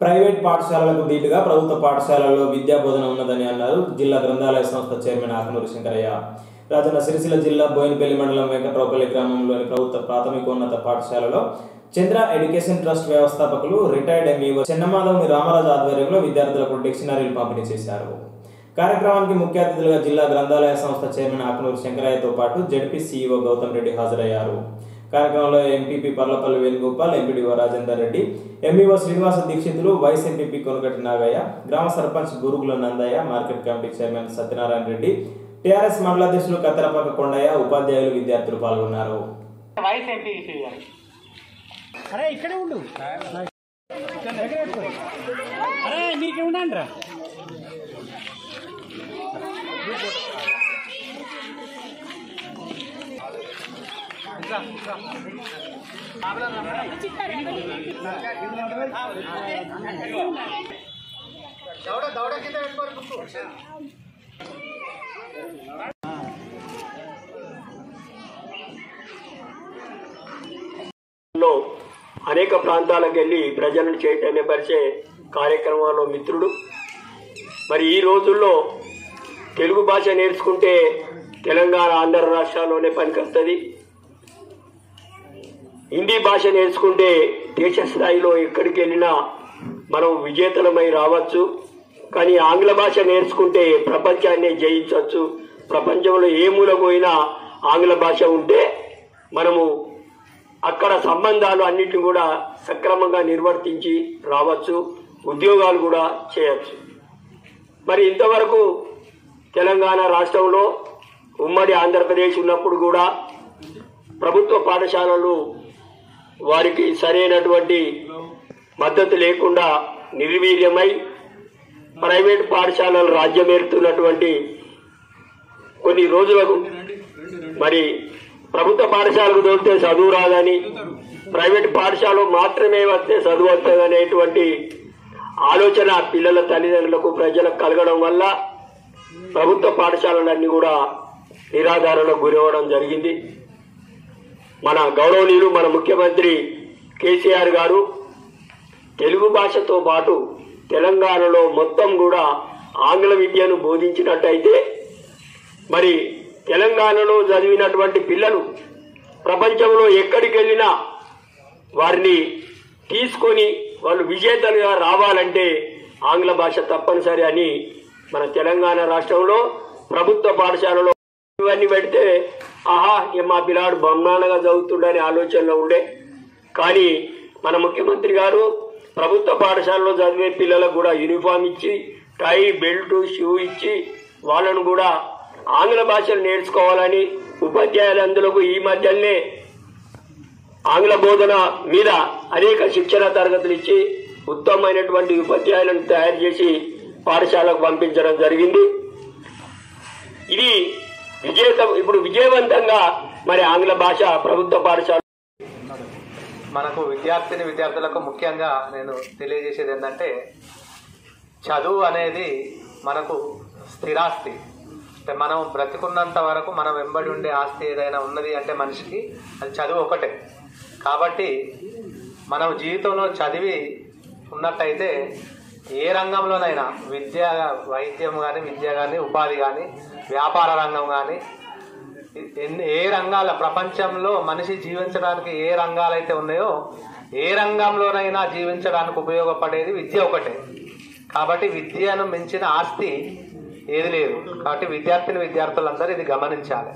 Private పాఠశాలలకు దీటుగా ప్రభుత్వ పాఠశాలల్లో విద్యా బోధన ఉన్నదని అన్నారు జిల్లా గ్రంథాలయ సంస్థ చైర్మన్ ఆకనూరు శంకరయ్య. రాజన్న సిరిసిల్ల జిల్లా బోయినపల్లి మండలం వెంకట్రావుపల్లి గ్రామంలోని ప్రభుత్వ ప్రాథమికోన్నత పాఠశాలలో చంద్ర ఎడ్యుకేషన్ ట్రస్ట్ వ్యవస్థాపకులు రిటైర్డ్ ఎంఈఓ చెన్నమాధవుని రామరాజు ఆధ్వర్యంలో విద్యార్థులకు డిక్షనరీలు పంపిణీ చేశారు. కార్యక్రమానికి ముఖ్య అతిథులుగా జిల్లా గ్రంథాలయ సంస్థ చైర్మన్ ఆకనూరు శంకరయ్యతో పాటు జడ్పీ సీఈఓ గౌతమ్ రెడ్డి హాజరయ్యారు. కార్యక్రమంలో MPP Parlapalli Venugopal MPDO Rajender Reddy MEO Srinivasa Dikshitulu vice MPP Konakati Nagaiah గ్రామ sarpanch Gurugula Nandaiah market committee chairman Satyanarayana Reddy TRS మండలాధ్యక్షులు Katterapaka Kondaiah ఉపాధ్యాయులు విద్యార్థులు పాల్గొన్నారు. అరే ఇక్కడే ఉండు. అరే ఉండండి రా దౌడ దౌడ కింద పెట్టుకోరు అనేక ప్రాంతాలకు వెళ్ళి ప్రజలను చైతన్యపరిచే కార్యక్రమంలో మిత్రుడు. మరి ఈ రోజుల్లో తెలుగు భాష నేర్చుకుంటే తెలంగాణ ఆంధ్ర రాష్ట్రాల్లోనే పనికొస్తుంది. హిందీ భాష నేర్చుకుంటే దేశ స్థాయిలో ఎక్కడికి వెళ్ళినా మనం విజేతలమై రావచ్చు. కానీ ఆంగ్ల భాష నేర్చుకుంటే ప్రపంచాన్ని జయించవచ్చు. ప్రపంచంలో ఏ మూల పోయినా ఆంగ్ల భాష ఉంటే మనము అక్కడ సంబంధాలు అన్నిటిని కూడా సక్రమంగా నిర్వర్తించి రావచ్చు. ఉద్యోగాలు కూడా చేయవచ్చు మరి ఇంతవరకు తెలంగాణ రాష్ట్రంలో ఉమ్మడి ఆంధ్రప్రదేశ్ ఉన్నప్పుడు కూడా ప్రభుత్వ పాఠశాలలు వారికి సరైనటువంటి మద్దతు లేకుండా నిర్వీర్యమై ప్రైవేట్ పాఠశాలలు రాజ్యమేరుతున్నటువంటి కొన్ని రోజులకు మరి ప్రభుత్వ పాఠశాలకు దొరికితే చదువు రాదని ప్రైవేట్ పాఠశాల మాత్రమే వస్తే చదువు వస్తుంది అనేటువంటి ఆలోచన పిల్లల తల్లిదండ్రులకు ప్రజలకు కలగడం వల్ల ప్రభుత్వ పాఠశాలలన్నీ కూడా నిరాధారణకు గురవడం జరిగింది. మన గౌరవనీయులు మన ముఖ్యమంత్రి కేసీఆర్ గారు తెలుగు భాషతో పాటు తెలంగాణలో మొత్తం కూడా ఆంగ్ల విద్యను బోధించినట్టయితే మరి తెలంగాణలో చదివినటువంటి పిల్లలు ప్రపంచంలో ఎక్కడికి వెళ్ళినా వారిని తీసుకొని వాళ్ళు విజేతలుగా రావాలంటే ఆంగ్ల భాష తప్పనిసరి అని మన తెలంగాణ రాష్ట్రంలో ప్రభుత్వ పాఠశాలలో ఇవన్నీ పెడితే ఆహా మా పిల్లాడు బ్రహ్మాండంగా చదువుతుండని ఆలోచనలో ఉండే. కానీ మన ముఖ్యమంత్రి గారు ప్రభుత్వ పాఠశాలలో చదివే పిల్లలకు కూడా యూనిఫామ్ ఇచ్చి టై బెల్ట్ షూ ఇచ్చి వాళ్ళను కూడా ఆంగ్ల భాషను నేర్చుకోవాలని ఉపాధ్యాయులందరకు ఈ మధ్యనే ఆంగ్ల బోధన మీద అనేక శిక్షణ తరగతులు ఇచ్చి ఉత్తమమైనటువంటి ఉపాధ్యాయులను తయారు చేసి పాఠశాలకు పంపించడం జరిగింది. ఇది విజేత ఇప్పుడు విజయవంతంగా మరి ఆంగ్ల భాష ప్రభుత్వ పాఠశాల మనకు విద్యార్థిని విద్యార్థులకు ముఖ్యంగా నేను తెలియజేసేది ఏంటంటే చదువు అనేది మనకు స్థిరాస్తి. అంటే మనం బ్రతికున్నంత వరకు మనం వెంబడి ఉండే ఆస్తి ఏదైనా ఉన్నది అంటే మనిషికి అది చదువు ఒకటే. కాబట్టి మనం జీవితంలో చదివి ఉన్నట్టయితే ఏ రంగంలోనైనా విద్య వైద్యం కానీ విద్య కానీ ఉపాధి కానీ వ్యాపార రంగం కానీ ఎన్ని ఏ రంగాల ప్రపంచంలో మనిషి జీవించడానికి ఏ రంగాలైతే ఉన్నాయో ఏ రంగంలోనైనా జీవించడానికి ఉపయోగపడేది విద్య ఒకటే. కాబట్టి విద్యను మించిన ఆస్తి ఏది లేదు. కాబట్టి విద్యార్థిని విద్యార్థులందరూ ఇది గమనించాలి.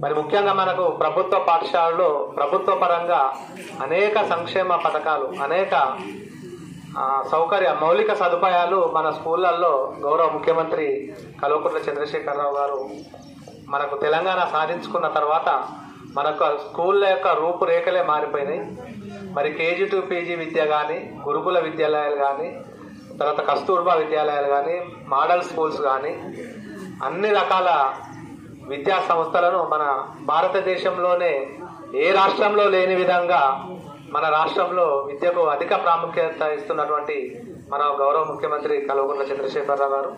మరి ముఖ్యంగా మనకు ప్రభుత్వ పాఠశాలలో ప్రభుత్వ పరంగా అనేక సంక్షేమ పథకాలు అనేక సౌకర్య మౌలిక సదుపాయాలు మన స్కూళ్ళల్లో గౌరవ ముఖ్యమంత్రి కల్వకుంట్ల చంద్రశేఖరరావు గారు మనకు తెలంగాణ సాధించుకున్న తర్వాత మనకు స్కూళ్ళ యొక్క రూపురేఖలే మారిపోయినాయి. మరి కేజీ టు పీజీ విద్య కానీ గురుకుల విద్యాలయాలు కానీ తర్వాత కస్తూర్బా విద్యాలయాలు కానీ మోడల్ స్కూల్స్ కానీ అన్ని రకాల విద్యా సంస్థలను మన భారతదేశంలోనే ఏ రాష్ట్రంలో లేని విధంగా మన రాష్ట్రంలో విద్యకు అధిక ప్రాముఖ్యత ఇస్తున్నటువంటి మన గౌరవ ముఖ్యమంత్రి కల్వకుంట్ల చంద్రశేఖరరావు గారు.